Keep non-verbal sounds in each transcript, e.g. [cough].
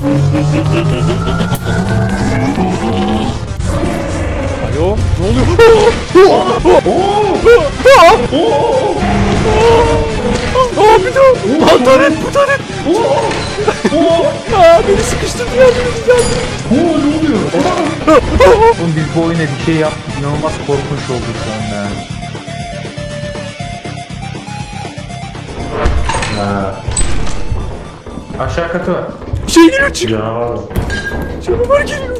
Alo? Ne oluyor? Aa bir dur. Lan taret bu taret. Aa beni sıkıştırdı yardım edeceğim. Oo ne oluyor? Oğlum biz bu oyuna bir şey yaptık. İnanılmaz korkunç oldu şu anda. Ha. Aşağı katı var. Şey geliyor çık. Canavar. Canavar geliyor.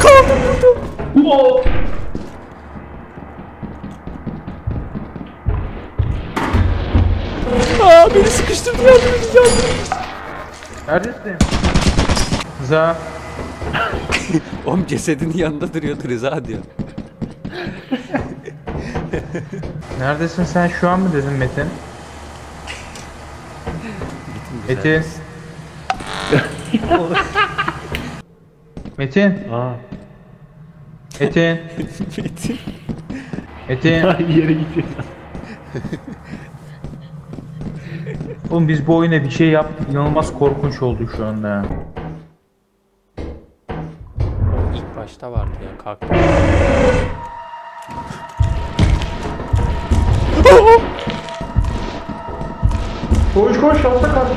Kaldım burada. Aa beni sıkıştırdı yardım edeceğim. Neredesin? Za. [laughs] Oğlum cesedinin yanında duruyordu Rıza diyor. Neredesin sen şu an mı dedin Metin? Metin. Metin. Aa. Metin. [laughs] Metin. Metin. [laughs] Yere gidiyor. Oğlum biz bu oyuna bir şey yaptık. İnanılmaz korkunç oldu şu anda. İlk başta vardı ya kalktı. Koş koş altta kaldı.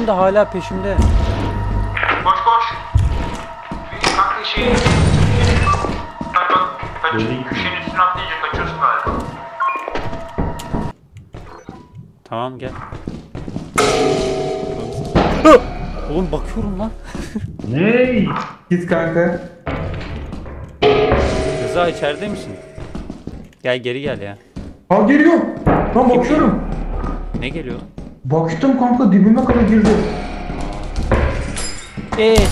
Ölmedim de hala peşimde. Koş koş. Bir kanka şey... Bak. Kaç, köşenin üstüne atlayınca kaçıyorsun galiba. Tamam gel. Oğlum bakıyorum lan. [laughs] Ney? Git kanka. Rıza içeride misin? Gel geri gel ya. Ha geliyor. Lan bakıyorum. Ne geliyor? Baktım kanka dibime kadar girdi. Eee. [laughs]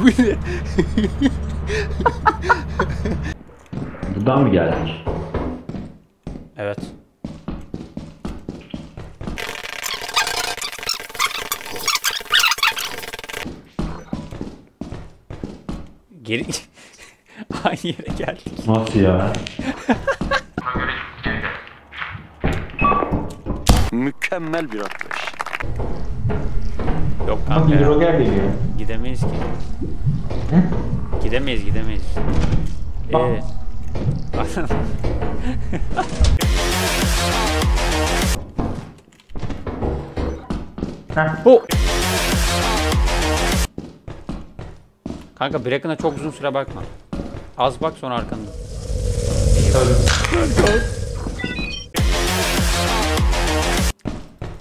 Bu ne? Buradan mı geldik? Evet. Geri... Aynı yere geldik. Nasıl ya? Mükemmel bir atlayış. Yok Bak kanka hidrogen geliyor. Gidemeyiz ki. Gidemeyiz gidemeyiz. Ee. [laughs] Heh. Bu. Kanka Bracken'a çok uzun süre bakma. Az bak sonra arkanda.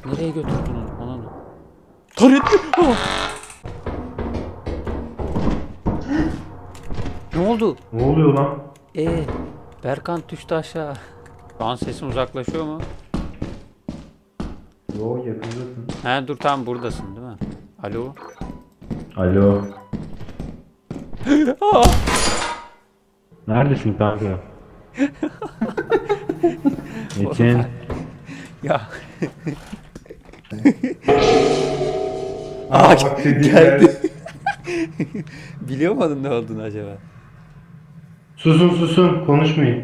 Nereye götürdün onu? Ona ne? Ah! Ne oldu? Ne oluyor lan? Ee, Berkant düştü aşağı. Şu an sesim uzaklaşıyor mu? Yo yakındasın. He dur tamam buradasın değil mi? Alo? Alo. [gasps] Neredesin kanka? [laughs] Metin. Ya Aa, bak dediğim geldi. [laughs] biliyor muydun ne olduğunu acaba? Susun susun konuşmayın.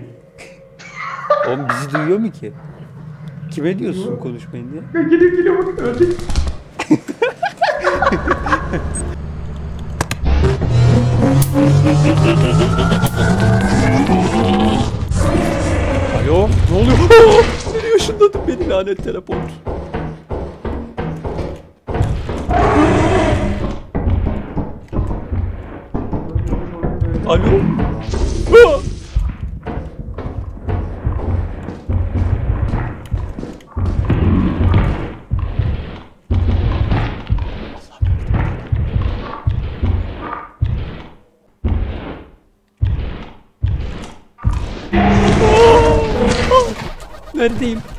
Oğlum bizi duyuyor mu ki? Kime diyorsun konuşmayın diye? Geliyor geliyor bak öldü. Lanet teleport? Alo? Ah! Neredeyim?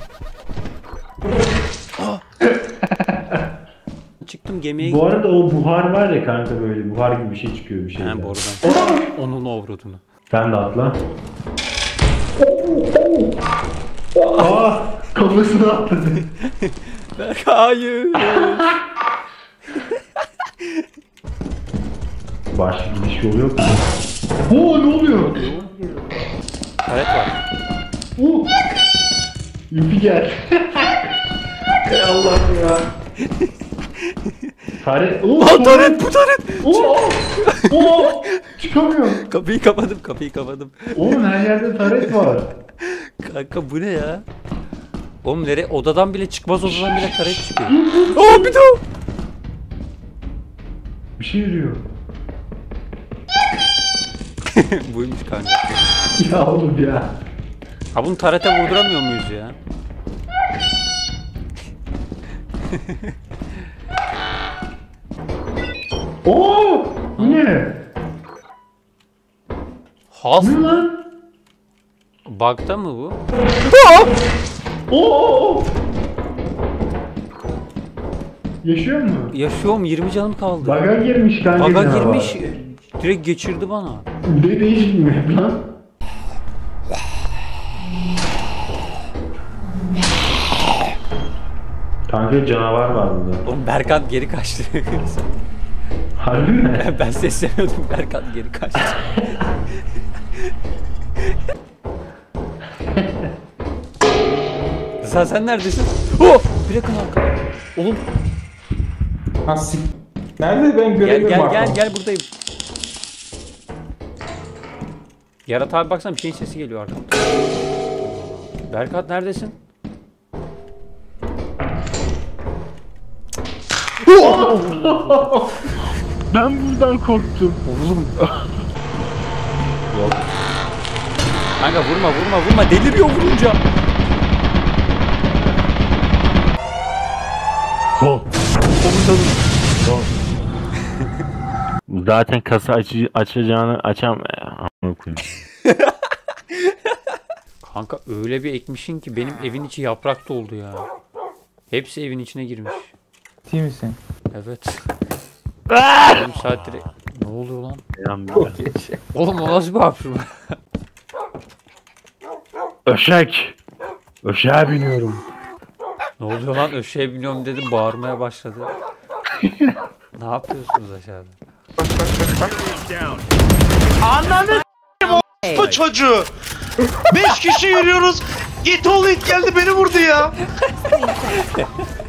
Gemiye Bu arada o buhar var ya kanka böyle buhar gibi bir şey çıkıyor bir şey. He borudan. Onun avradını. Sen de atla. Aa, kafam kafasına atladı. [laughs] Hayır. [laughs] Başka gidiş yolu yok mu? Oo ne oluyor? Taret var. Oo. Yupi gel. [laughs] Ey Allah'ım ya. Taret. Oo, Lan taret bu taret. Oo. Oo. Çıkamıyorum. Kapıyı kapadım kapıyı kapadım. Oğlum her yerde taret var. Kanka bu ne ya? Oğlum nereye? Odadan bile çıkmaz odadan bile taret çıkıyor. Aa bir daha. Bir şey yürüyor. [laughs] Buymuş kanka. Ya oğlum ya. Ha bunu tarete vurduramıyor muyuz ya? [laughs] Oo. Bu ne? Has ne lan? Bug'da mı bu? Oo. Yaşıyor mu? Yaşıyorum 20 canım kaldı. Baga girmiş kanka. Bug'a canavar. girmiş. Direkt geçirdi bana. Ne değişmiyor lan? Kanka canavar var burada. Oğlum Berkan geri kaçtı. [laughs] Harbi mi? [laughs] ben seslemiyordum Berkan geri kaçtı. [laughs] sen sen neredesin? Oh! Bırakın arka. Oğlum Ha sik. Nerede ben gel göremiyorum gel bak. gel gel buradayım. Yarat abi baksana bir şeyin sesi geliyor arkamda. Berkat neredesin? [laughs] Ben buradan korktum. Oğlum. Yok. Kanka vurma vurma vurma deliriyor vurunca. Zaten kasa açı, açacağını açam. [laughs] Kanka öyle bir ekmişin ki benim evin içi yaprak doldu ya. Hepsi evin içine girmiş. Ciddi misin? Evet. Yarım saattir... Ne oluyor lan? Elhamdülillah. Oğlum o nasıl bir hapşurma? [laughs] Öşek. Öşeğe biniyorum. ne oluyor lan? Öşeğe biniyorum dedim bağırmaya başladı. [laughs] ne yapıyorsunuz aşağıda? Bu çocuğu. Beş kişi yürüyoruz. It all it geldi beni vurdu ya. [laughs]